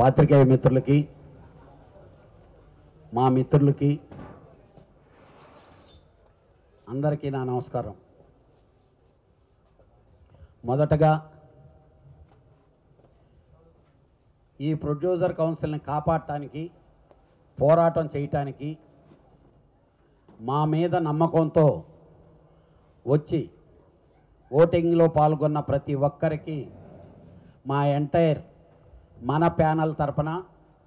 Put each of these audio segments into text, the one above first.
పాత్రికేయ మిత్రులకి మా మిత్రులకి అందరికీ నా నమస్కారం. మొదటగా ఈ ప్రొడ్యూసర్ కౌన్సిల్ని కాపాడటానికి పోరాటం చేయటానికి మా మీద నమ్మకంతో వచ్చి ఓటింగ్లో పాల్గొన్న ప్రతి ఒక్కరికి మా ఎంటైర్ మన ప్యానల్ తరపున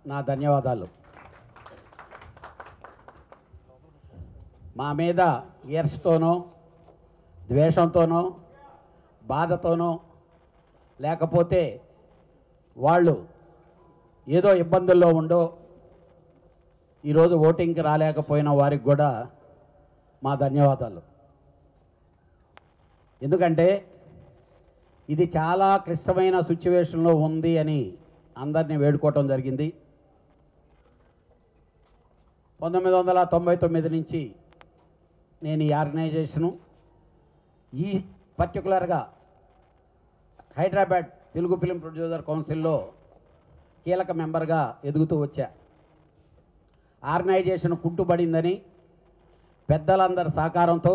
నా ధన్యవాదాలు. మా మీద ఈర్షతోనో ద్వేషంతోనో బాధతోనో లేకపోతే వాళ్ళు ఏదో ఇబ్బందుల్లో ఉండో ఈరోజు ఓటింగ్కి రాలేకపోయిన వారికి కూడా మా ధన్యవాదాలు. ఎందుకంటే ఇది చాలా క్లిష్టమైన సిచ్యువేషన్లో ఉంది అని అందరినీ వేడుకోవటం జరిగింది. పంతొమ్మిది వందల తొంభై తొమ్మిది నుంచి నేను ఈ ఆర్గనైజేషను ఈ పర్టికులర్గా హైదరాబాద్ తెలుగు ఫిలిం ప్రొడ్యూసర్ కౌన్సిల్లో కీలక మెంబర్గా ఎదుగుతూ వచ్చా. ఆర్గనైజేషన్ కుట్టుబడిందని పెద్దలందరి సహకారంతో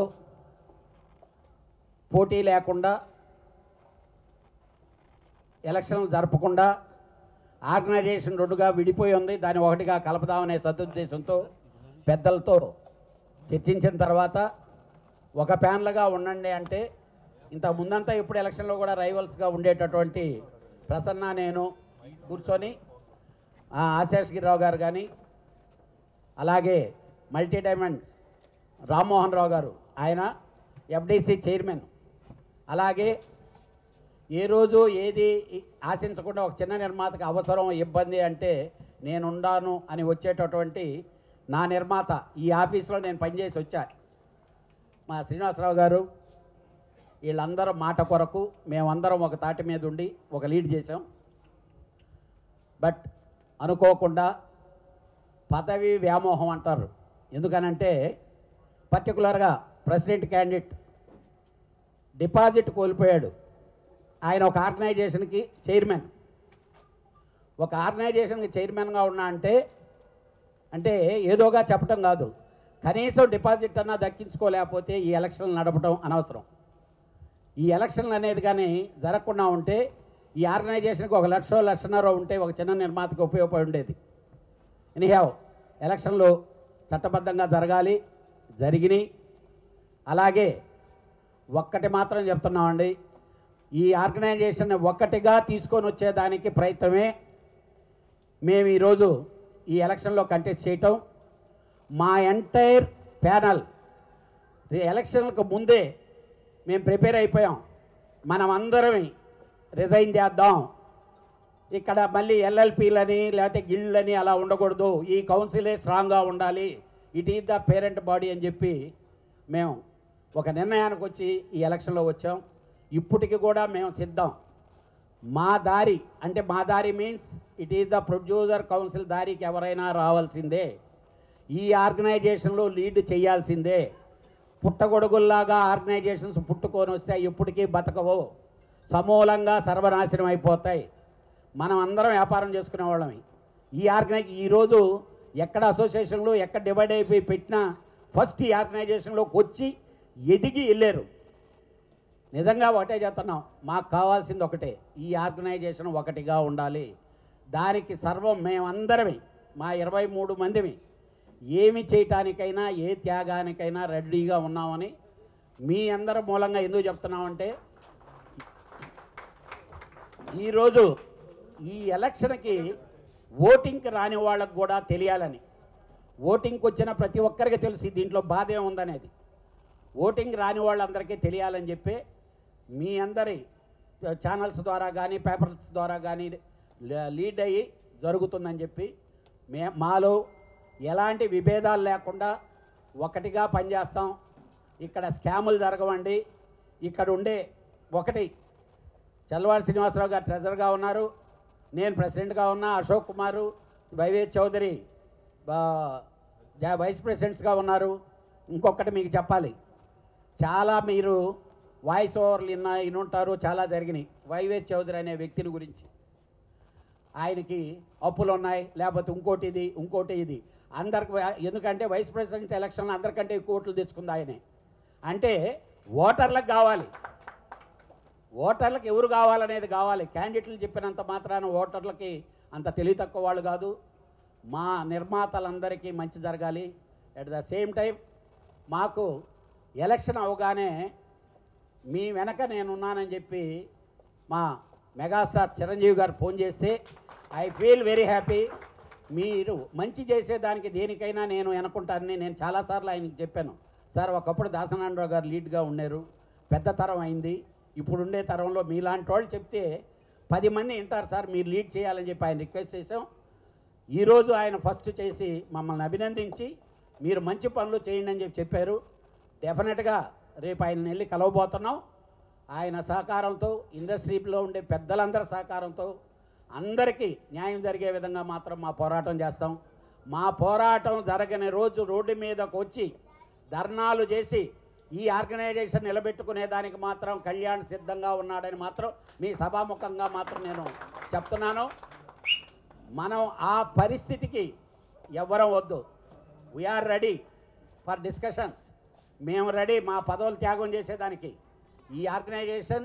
పోటీ లేకుండా ఎలక్షన్లు జరపకుండా ఆర్గనైజేషన్ రెండుగా విడిపోయి ఉంది. దాన్ని ఒకటిగా కలపదామనే సదుద్దేశంతో పెద్దలతో చర్చించిన తర్వాత ఒక ప్యాన్లుగా ఉండండి అంటే ఇంత ముందంతా ఇప్పుడు ఎలక్షన్లో కూడా రైవల్స్గా ఉండేటటువంటి ప్రసన్న నేను కూర్చొని ఆశేష్ గిరిరావు గారు కానీ అలాగే మల్టీ డైమండ్ రామ్మోహన్ రావు గారు ఆయన ఎఫ్డిసి చైర్మన్. అలాగే ఏ రోజు ఏది ఆశించకుండా ఒక చిన్న నిర్మాతకు అవసరం ఇబ్బంది అంటే నేనుండాను అని వచ్చేటటువంటి నా నిర్మాత ఈ ఆఫీస్లో నేను పనిచేసి వచ్చా. మా శ్రీనివాసరావు గారు వీళ్ళందరూ మాట కొరకు మేమందరం ఒక తాటి మీద ఉండి ఒక లీడ్ చేసాం బట్ అనుకోకుండా పదవి వ్యామోహం అంటారు. ఎందుకనంటే పర్టికులర్గా ప్రెసిడెంట్ క్యాండిడేట్ డిపాజిట్ కోల్పోయాడు. ఆయన ఒక ఆర్గనైజేషన్కి చైర్మన్. ఒక ఆర్గనైజేషన్కి చైర్మన్గా ఉన్నా అంటే అంటే ఏదోగా చెప్పటం కాదు. కనీసం డిపాజిట్ అన్నా దక్కించుకోలేకపోతే ఈ ఎలక్షన్లు నడపడం అనవసరం. ఈ ఎలక్షన్లు అనేది కానీ జరగకుండా ఉంటే ఈ ఆర్గనైజేషన్కి ఒక లక్ష లక్షన్నర ఉంటే ఒక చిన్న నిర్మాతకు ఉపయోగపడి ఉండేది. ఎనీహావ్ ఎలక్షన్లు చట్టబద్ధంగా జరగాలి జరిగినాయి. అలాగే ఒక్కటి మాత్రం చెప్తున్నామండి. ఈ ఆర్గనైజేషన్ ఒక్కటిగా తీసుకొని వచ్చేదానికి ప్రయత్నమే మేము ఈరోజు ఈ ఎలక్షన్లో కంటెస్ట్ చేయటం. మా ఎంటైర్ ప్యానల్ ఎలక్షన్లకు ముందే మేము ప్రిపేర్ అయిపోయాం. మనం అందరం రిజైన్ చేద్దాం. ఇక్కడ మళ్ళీ ఎల్ఎల్పీలని లేకపోతే గిళ్ళని అలా ఉండకూడదు. ఈ కౌన్సిలే స్ట్రాంగ్గా ఉండాలి. It is the parent body అని చెప్పి మేము ఒక నిర్ణయానికి వచ్చి ఈ ఎలక్షన్లో వచ్చాం. ఇప్పటికి కూడా మేము సిద్ధం. మా దారి అంటే మా దారి means it is the producer council దారికి ఎవరైనా రావాల్సిందే. ఈ ఆర్గనైజేషన్లో లీడ్ చేయాల్సిందే. పుట్టగొడుగుల్లాగా ఆర్గనైజేషన్స్ పుట్టుకొని వస్తే ఎప్పటికీ బతకవు. సమూలంగా సర్వనాశనం అయిపోతాయి. మనం అందరం వ్యాపారం చేసుకునే వాళ్ళమే. ఈ ఆర్గనై ఈరోజు ఎక్కడ అసోసియేషన్లు ఎక్కడ డివైడ్ అయిపోయి పెట్టినా ఫస్ట్ ఈ ఆర్గనైజేషన్లోకి వచ్చి ఎదిగి వెళ్ళారు. నిజంగా ఒకటే చెప్తున్నాం. మాకు కావాల్సింది ఒకటే. ఈ ఆర్గనైజేషన్ ఒకటిగా ఉండాలి. దానికి సర్వం మేమందరమే మా ఇరవై మూడు మందిమి ఏమి చేయటానికైనా ఏ త్యాగానికైనా రెడీగా ఉన్నామని మీ అందరి మూలంగా ఎందుకు చెప్తున్నామంటే ఈరోజు ఈ ఎలక్షన్కి ఓటింగ్కి రాని వాళ్ళకు కూడా తెలియాలని. ఓటింగ్కి వచ్చిన ప్రతి ఒక్కరికి తెలిసి దీంట్లో బాధ ఏముందనేది. ఓటింగ్ రాని వాళ్ళందరికీ తెలియాలని చెప్పి మీ అందరి ఛానల్స్ ద్వారా కానీ పేపర్స్ ద్వారా కానీ లీడ్ అయ్యి జరుగుతుందని చెప్పి మే మాలో ఎలాంటి విభేదాలు లేకుండా ఒకటిగా పనిచేస్తాం. ఇక్కడ స్కాములు జరగవండి. ఇక్కడ ఉండే ఒకటి చల్లవాడి శ్రీనివాసరావు గారు ట్రెజర్గా ఉన్నారు. నేను ప్రెసిడెంట్గా ఉన్నా Ashok Kumar Y V Chowdary vice ప్రెసిడెంట్స్గా ఉన్నారు. ఇంకొకటి మీకు చెప్పాలి. చాలా మీరు వాయిస్ ఓవర్లు ఇన్న ఇనుంటారు చాలా జరిగినాయి. వైవే చౌదరి అనే వ్యక్తిని గురించి. ఆయనకి అప్పులు ఉన్నాయి లేకపోతే ఇంకోటి ఇది ఇంకోటి ఇది. అందరికి ఎందుకంటే వైస్ ప్రెసిడెంట్ ఎలక్షన్ అందరికంటే ఎక్కువ ఓట్లు తెచ్చుకుంది ఆయనే. అంటే ఓటర్లకు కావాలి. ఓటర్లకు ఎవరు కావాలనేది కావాలి. క్యాండిడేట్లు చెప్పినంత మాత్రాన ఓటర్లకి అంత తెలివి తక్కువ వాళ్ళు కాదు. మా నిర్మాతలందరికీ మంచి జరగాలి. అట్ ద సేమ్ టైం మాకు ఎలక్షన్ అవగానే మీ వెనక నేనున్నానని చెప్పి మా మెగాస్టార్ చిరంజీవి గారు ఫోన్ చేస్తే ఐ ఫీల్ వెరీ హ్యాపీ. మీరు మంచి చేసేదానికి దేనికైనా నేను అనుకుంటానని నేను చాలాసార్లు ఆయనకి చెప్పాను. సార్ ఒకప్పుడు దాసనారాయణరావు గారు లీడ్గా ఉన్నారు పెద్ద తరం అయింది. ఇప్పుడుండే తరంలో మీలాంటి వాళ్ళు చెప్తే పది మంది వింటారు సార్ మీరు లీడ్ చేయాలని చెప్పి ఆయన రిక్వెస్ట్ చేసాం ఈరోజు ఆయన ఫస్ట్ చేసి మమ్మల్ని అభినందించి మీరు మంచి పనులు చేయండి అని చెప్పి చెప్పారు. డెఫినెట్గా రేపు ఆయన వెళ్ళి కలవబోతున్నాం. ఆయన సహకారంతో ఇండస్ట్రీలో ఉండే పెద్దలందరి సహకారంతో అందరికీ న్యాయం జరిగే విధంగా మాత్రం మా పోరాటం చేస్తాం. మా పోరాటం జరగని రోజు రోడ్డు మీదకు వచ్చి ధర్నాలు చేసి ఈ ఆర్గనైజేషన్ నిలబెట్టుకునే దానికి మాత్రం కళ్యాణ్ సిద్ధంగా ఉన్నాడని మాత్రం మీ సభాముఖంగా మాత్రం నేను చెప్తున్నాను. మనం ఆ పరిస్థితికి ఎవ్వరం వద్దు. We are ready for discussions మేము రెడీ మా పదవులు త్యాగం చేసేదానికి. ఈ ఆర్గనైజేషన్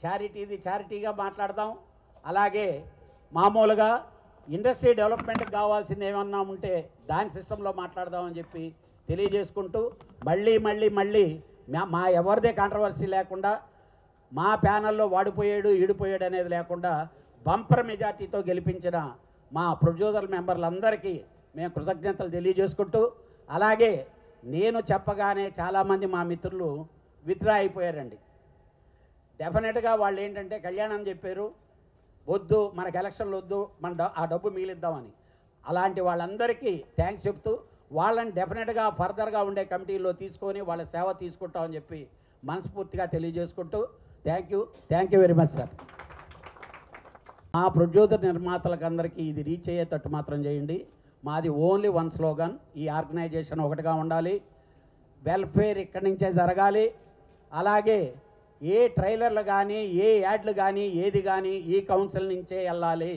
చారిటీది చారిటీగా మాట్లాడదాం. అలాగే మామూలుగా ఇండస్ట్రీ డెవలప్మెంట్కి కావాల్సింది ఏమన్నా ఉంటే దాని సిస్టంలో మాట్లాడదామని చెప్పి తెలియజేసుకుంటూ మళ్ళీ మళ్ళీ మళ్ళీ మా- మా ఎవరిదే కాంట్రవర్సీ లేకుండా మా ప్యానల్లో వాడిపోయాడు ఈడిపోయాడు అనేది లేకుండా బంపర్ మెజార్టీతో గెలిపించిన మా ప్రొడ్యూసర్ మెంబర్లందరికీ మేము కృతజ్ఞతలు తెలియజేసుకుంటూ అలాగే నేను చెప్పగానే చాలామంది మా మిత్రులు విత్డ్రా అయిపోయారండి. డెఫినెట్గా వాళ్ళు ఏంటంటే కళ్యాణం చెప్పారు వద్దు మనకు ఎలక్షన్లు వద్దు మన ఆ డబ్బు మిగిలిద్దామని. అలాంటి వాళ్ళందరికీ థ్యాంక్స్ చెప్తూ వాళ్ళని డెఫినెట్గా ఫర్దర్గా ఉండే కమిటీలో తీసుకొని వాళ్ళ సేవ తీసుకుంటామని చెప్పి మనస్ఫూర్తిగా తెలియజేసుకుంటూ thank you thank you very much sir మా ప్రొడ్యూసర్ నిర్మాతలకు అందరికీ ఇది రీచ్ అయ్యేటట్టు మాత్రం చేయండి. మాది ఓన్లీ వన్ స్లోగన్ ఈ ఆర్గనైజేషన్ ఒకటిగా ఉండాలి. వెల్ఫేర్ ఇక్కడి నుంచే జరగాలి. అలాగే ఏ ట్రైలర్లు కానీ ఏ యాడ్లు కానీ ఏది కానీ ఈ కౌన్సిల్ నుంచే వెళ్ళాలి.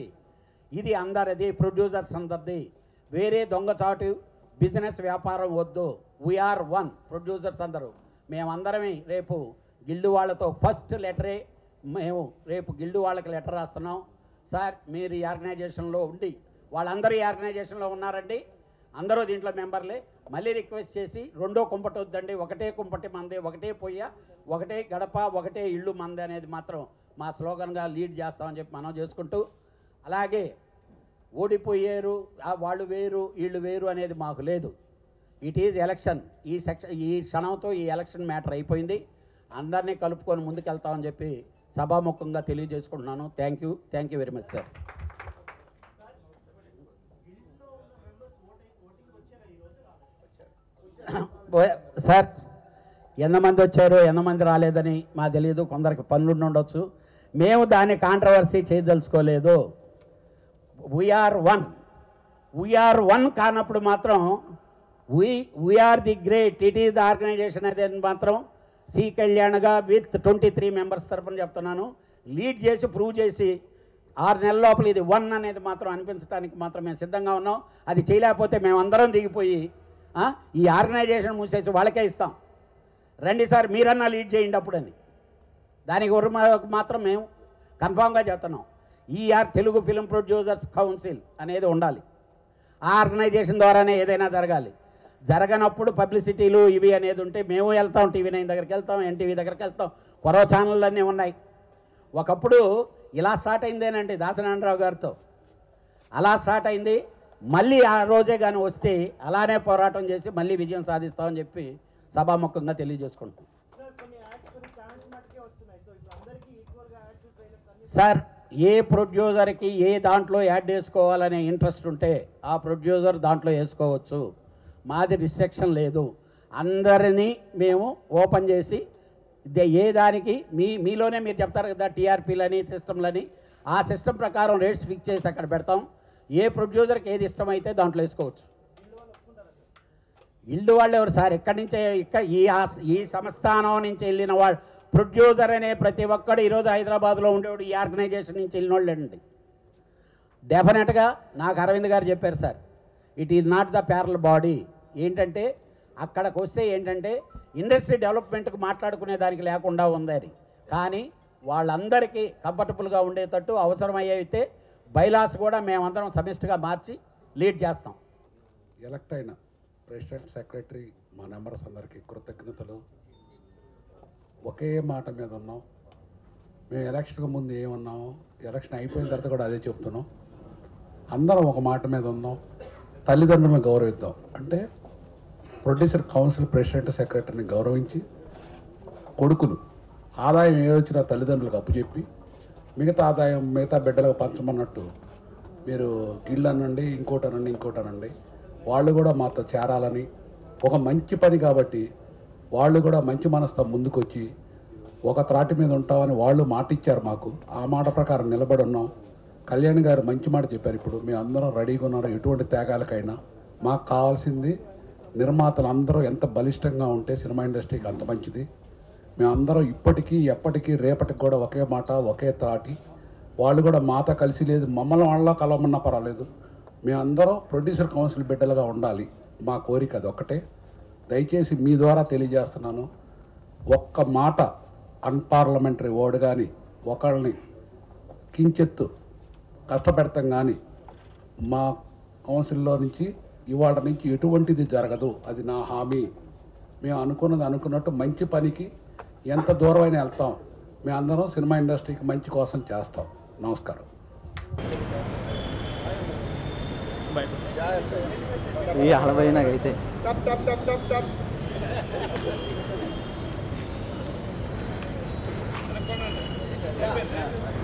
ఇది అందరిది ప్రొడ్యూసర్స్ అందరిది. వేరే దొంగచాటు బిజినెస్ వ్యాపారం వద్దు. వీఆర్ వన్ ప్రొడ్యూసర్స్ అందరూ. మేమందరమే రేపు గిల్డు వాళ్ళతో ఫస్ట్ లెటరే మేము రేపు గిల్డు వాళ్ళకి లెటర్ రాస్తున్నాం. సార్ మీరు ఈ ఆర్గనైజేషన్లో ఉండి వాళ్ళందరూ ఈ ఆర్గనైజేషన్లో ఉన్నారండి. అందరూ దీంట్లో మెంబర్లే. మళ్ళీ రిక్వెస్ట్ చేసి రెండో కుంపటి వద్దండి. ఒకటే కుంపటి మంది ఒకటే పొయ్య ఒకటే గడప ఒకటే ఇల్లు మంది అనేది మాత్రం మా స్లోగన్గా లీడ్ చేస్తామని చెప్పి మనం చేసుకుంటూ అలాగే ఓడిపోయారు వాళ్ళు వేరు వీళ్ళు వేరు అనేది మాకు లేదు. ఇట్ ఈజ్ ఎలక్షన్ ఈ సెక్షన్ ఈ క్షణంతో ఈ ఎలక్షన్ మ్యాటర్ అయిపోయింది. అందరినీ కలుపుకొని ముందుకెళ్తామని చెప్పి సభాముఖంగా తెలియజేసుకుంటున్నాను. Thank you thank you very much sir sir ఎంతమంది వచ్చారో ఎంతమంది రాలేదని మాకు తెలియదు కొందరికి పనులు ఉండొచ్చు. మేము దాన్ని controversy చేయదలుచుకోలేదు. We are one we are one కానప్పుడు మాత్రం we we are the great it is the organisation అనేది మాత్రం సి కళ్యాణ్గా విత్ ట్వంటీ త్రీ మెంబర్స్ తరఫున చెప్తున్నాను. లీడ్ చేసి ప్రూవ్ చేసి ఆరు నెలల లోపల ఇది వన్ అనేది మాత్రం అనిపించడానికి మాత్రం మేము సిద్ధంగా ఉన్నాం. అది చేయలేకపోతే మేమందరం దిగిపోయి ఈ ఆర్గనైజేషన్ మూసేసి వాళ్ళకే ఇస్తాం. రండి సార్ మీరన్నా లీడ్ చేయండి అప్పుడని. దానికి ఒక మాత్రం మేము కన్ఫామ్గా చెప్తున్నాం we are Telugu film producers council అనేది ఉండాలి. ఆ ఆర్గనైజేషన్ ద్వారానే ఏదైనా జరగాలి. జరగనప్పుడు పబ్లిసిటీలు ఇవి అనేది ఉంటే మేము వెళ్తాం టీవీ నైన్ దగ్గరికి వెళ్తాం ఎన్టీవీ దగ్గరికి వెళ్తాం. కొరవ ఛానళ్ళు అన్నీ ఉన్నాయి. ఒకప్పుడు ఇలా స్టార్ట్ అయిందేనండి దాసనారాయణరావు గారితో. అలా స్టార్ట్ అయింది మళ్ళీ ఆ రోజే కానీ వస్తే అలానే పోరాటం చేసి మళ్ళీ విజయం సాధిస్తామని చెప్పి సభాముఖంగా తెలియజేసుకుంటాం సార్ ఏ ప్రొడ్యూసర్కి ఏ దాంట్లో యాడ్ చేసుకోవాలనే ఇంట్రెస్ట్ ఉంటే ఆ ప్రొడ్యూసర్ దాంట్లో వేసుకోవచ్చు. మాది రిస్ట్రిక్షన్ లేదు. అందరినీ మేము ఓపెన్ చేసి ఏ దానికి మీ మీలోనే మీరు చెప్తారు కదా టీఆర్పీలని సిస్టమ్లని ఆ సిస్టమ్ ప్రకారం రేట్స్ ఫిక్స్ చేసి అక్కడ పెడతాం. ఏ ప్రొడ్యూసర్కి ఏది ఇష్టమైతే దాంట్లో వేసుకోవచ్చు. ఇల్లు వాళ్ళు ఎవరు? సార్ ఎక్కడి నుంచే ఇక్కడ ఈ ఈ సంస్థానం నుంచి వెళ్ళిన వాడు ప్రొడ్యూసర్ అనే ప్రతి ఒక్కడు ఈరోజు హైదరాబాద్లో ఉండేవాడు ఈ ఆర్గనైజేషన్ నుంచి వెళ్ళిన వాళ్ళండి డెఫినెట్గా నాకు అరవింద్ గారు చెప్పారు sir it is not the parallel body. ఏంటంటే అక్కడికి వస్తే ఏంటంటే ఇండస్ట్రీ డెవలప్మెంట్కి మాట్లాడుకునే దానికి లేకుండా ఉందని. కానీ వాళ్ళందరికీ కంఫర్టబుల్గా ఉండేటట్టు అవసరమయ్యేతే బైలాస్ కూడా మేమందరం సమిష్టిగా మార్చి లీడ్ చేస్తాం. ఎలక్ట్ అయిన ప్రెసిడెంట్ సెక్రటరీ మా మెంబర్స్ అందరికీ కృతజ్ఞతలు. ఒకే మాట మీద ఉన్నాం. మేము ఎలక్షన్కి ముందు ఏమన్నాము ఎలక్షన్ అయిపోయిన తర్వాత కూడా అదే చెప్తున్నాం. అందరం ఒక మాట మీద ఉన్నాం. తల్లిదండ్రులను గౌరవిద్దాం. అంటే ప్రొడ్యూసర్ కౌన్సిల్ ప్రెసిడెంట్ సెక్రటరీని గౌరవించి కొడుకులు ఆదాయం ఏ వచ్చినా తల్లిదండ్రులకు అప్పుచెప్పి మిగతా ఆదాయం మిగతా బిడ్డలకు పంచమన్నట్టు మీరు గిళ్ళు అనండి ఇంకోటి అనండి ఇంకోటి అనండి. వాళ్ళు కూడా మాతో చేరాలని ఒక మంచి పని కాబట్టి వాళ్ళు కూడా మంచి మనసుతో ముందుకొచ్చి ఒక త్రాటి మీద ఉంటామని వాళ్ళు మాట ఇచ్చారు మాకు. ఆ మాట ప్రకారం నిలబడి ఉన్నాం. కళ్యాణ్ గారు మంచి మాట చెప్పారు ఇప్పుడు. మేము అందరం రెడీగా ఉన్నారు. ఎటువంటి త్యాగాలకైనా మాకు కావాల్సింది నిర్మాతలు అందరూ ఎంత బలిష్టంగా ఉంటే సినిమా ఇండస్ట్రీకి అంత మంచిది. మేమందరం ఇప్పటికీ ఎప్పటికీ రేపటికి కూడా ఒకే మాట ఒకే త్రాటి వాళ్ళు కూడా మాతో కలిసి లేదు మమ్మల్ని వాళ్ళ కలవమన్నా పర్వాలేదు. మేమందరం ప్రొడ్యూసర్ కౌన్సిల్ బిడ్డలుగా ఉండాలి. మా కోరిక అది ఒక్కటే దయచేసి మీ ద్వారా తెలియజేస్తున్నాను. ఒక్క మాట అన్పార్లమెంటరీ ఓడ్ కానీ ఒకళ్ళని కించెత్తు కష్టపెడతాం కానీ మా కౌన్సిల్లో నుంచి ఇవాళ నుంచి ఎటువంటిది జరగదు. అది నా హామీ. మేము అనుకున్నది అనుకున్నట్టు మంచి పనికి ఎంత దూరమైనా వెళ్తాం. మేము అందరం సినిమా ఇండస్ట్రీకి మంచి కోసం చేస్తాం. నమస్కారం. ఈ అలభై నాకైతే హలో